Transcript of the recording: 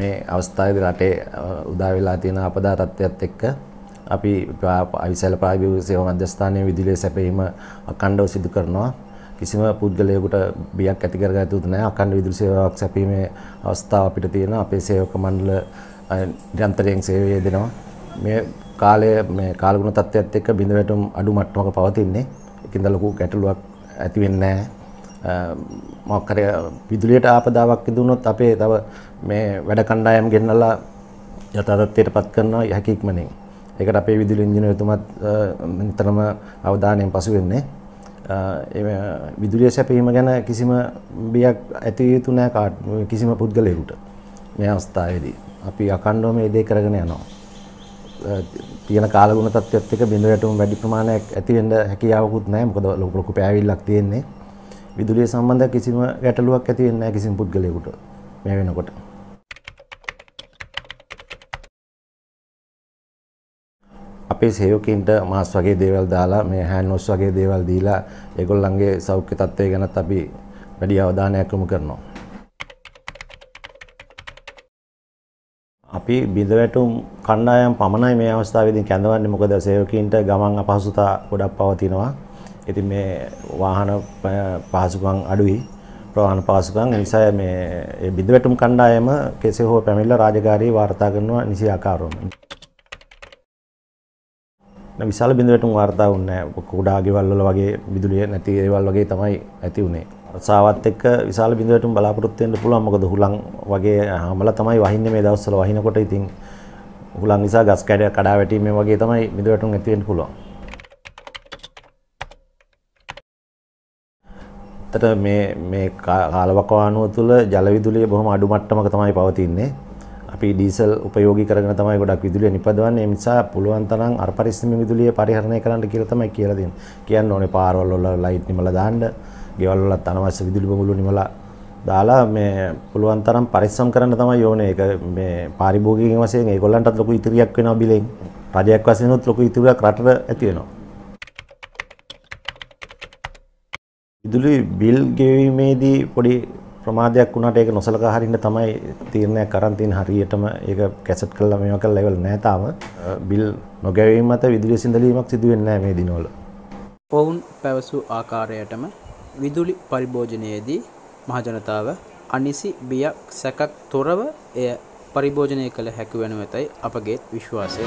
මේ අවස්ථාවේදී රටේ උදා වෙලා තියෙන අපදා තත්ත්වයක් එක්ක අපි අවිසල ප්‍රායෝගික සේවා මධ්‍යස්ථානයේ විදුලිය සැපයීම අඛණ්ඩව සිදු කරනවා. කිසිම පුද්ගලයෙකුට බියක් ඇති කරගත යුතු නැහැ. අඛණ්ඩ විදුලි සේවාවක් සැපීමේ අවස්ථාව අපිට තියෙනවා. අපේ සේවක මණ්ඩල නිරන්තරයෙන් සේවය දෙනවා. මේ කාලය මේ කාලගුණ තත්ත්වයත් එක්ක බිඳ වැටුම් අඩු මට්ටමක පවතින්නේ. ඒකින්ද ලොකු ගැටලුවක් ඇති වෙන්නේ නැහැ. මොකක් හරි විදුලියට ආපදාවක් ඉදුණොත් අපේ තව මේ වැඩ කණ්ඩායම් ගෙන්නලා යථාර්ථයට පත් කරනවා හැකි ඉක්මනින්. ඒකට අපේ විදුලි ඉංජිනේරුතුමත් නිතරම අවධානයෙන් පසු වෙන්නේ. විදුලිය සැපීම ගැන කිසිම බියක් ඇති යුතු නෑ කාට කිසිම පුද්ගලයෙකුට මේ අවස්ථාවේදී. අපි අකණ්ඩව මේ දේ කරගෙන යනවා. තියෙන කාලගුණ තත්ත්වයත් එක්ක බිඳ වැටුම් වැඩි ප්‍රමාණයක් ඇති වෙන්න හැකියාවකුත් නැහැ. මොකද ලොකු ලොකු පෑවිල්ලක් තියෙන්නේ. විදුලිය සම්බන්ධ කිසිම ගැටලුවක් ඇති වෙන්නේ නැහැ කිසිම පුද්ගලයෙකුට මේ වෙනකොට. අපේ සේවකයින්ට මාස් වගේ දේවල් දාලා මේ හෑන්ඩ් වොෂ් වගේ දේවල් දීලා ඒගොල්ලන්ගේ සෞඛ්‍ය තත්ත්වය ගැනත් අපි වැඩි අවධානයක් යොමු කරනවා. අපි බිඳ වැටුම් කණ්ඩායම් පමණයි මේ අවස්ථාවේදී කැඳවන්නේ මොකද සේවකයින්ට ගමන් අපහසුතා ගොඩක් පවතිනවා. ඉතින් මේ වාහන පහසුකම් අඩුයි. ප්‍රවාහන පහසුකම් නිසා මේ බිඳ වැටුම් කණ්ඩායම කෙසේ හෝ පැමිණිලා රාජකාරී වාර්තා කරනවා නිසි ආකාරව. විශාල බිඳවැටුම් වාර්තා වුණේ කුඩා ගෙවල් වල වගේ විදුලිය නැති ඒවල් වගේ තමයි ඇති වුණේ. රසාවත් එක්ක විශාල බිඳවැටුම් බලාපොරොත්තු වෙන්න පුළුවන් මොකද හුලං වගේ හැමලා තමයි වහින්නේ මේ දවස්වල වහිනකොට ඉතින් හුලං නිසා ගස් කැඩ කඩා වැටීමේ වගේ තමයි බිඳවැටුම් ඇති වෙන්න පුළුවන්. ඇත්තට මේ මේ කාලවකවානුව තුළ ජල විදුලිය බොහොම අඩු මට්ටමක තමයි පවතින්නේ. අපි ඩීසල් උපයෝගී කරගෙන තමයි ගොඩක් විදුලිය නිපදවන්නේ. ඒ නිසා පුළුවන් තරම් අර පරිස්සම විදුලිය පරිහරණය කරන්න කියලා තමයි කියලා දෙන්නේ. කියන්න ඕනේ පාරවල් වල ලයිට් නිමලා දාන්න, ගෙවල් වලත් අනවශ්‍ය විදුලි බඹුළු නිමලා දාලා මේ පුළුවන් තරම් පරිස්සම් කරන්න තමයි ඕනේ. ඒක මේ පාරිභෝගික වශයෙන් ඒගොල්ලන්ටත් ලොකු ඉතිරියක් වෙනවා බිලෙන්. රජයක් වශයෙන් උත් ලොකු ඉතිරියක් රටට ඇති වෙනවා. විදුලි බිල් ගෙවීමේදී පොඩි ප්‍රමාදයක් වුණාට ඒක නොසලකා හරින්න තමයි තීරණයක් අරන් තියෙන හරියටම ඒක කැසට් කරලා මේවා කරලා ලෙවල් නැහැ තාම බිල් නොගැවීම මත විදුලි සිඳලීමක් සිදු වෙන්නේ නැහැ මේ දිනවල. ඔවුන් පැවසූ ආකාරයටම විදුලි පරිභෝජනයේදී මහජනතාව අනිසි බියක් සැකක් තොරව එය පරිභෝජනය කළ හැකි වනු ඇතයි අපගේ විශ්වාසය.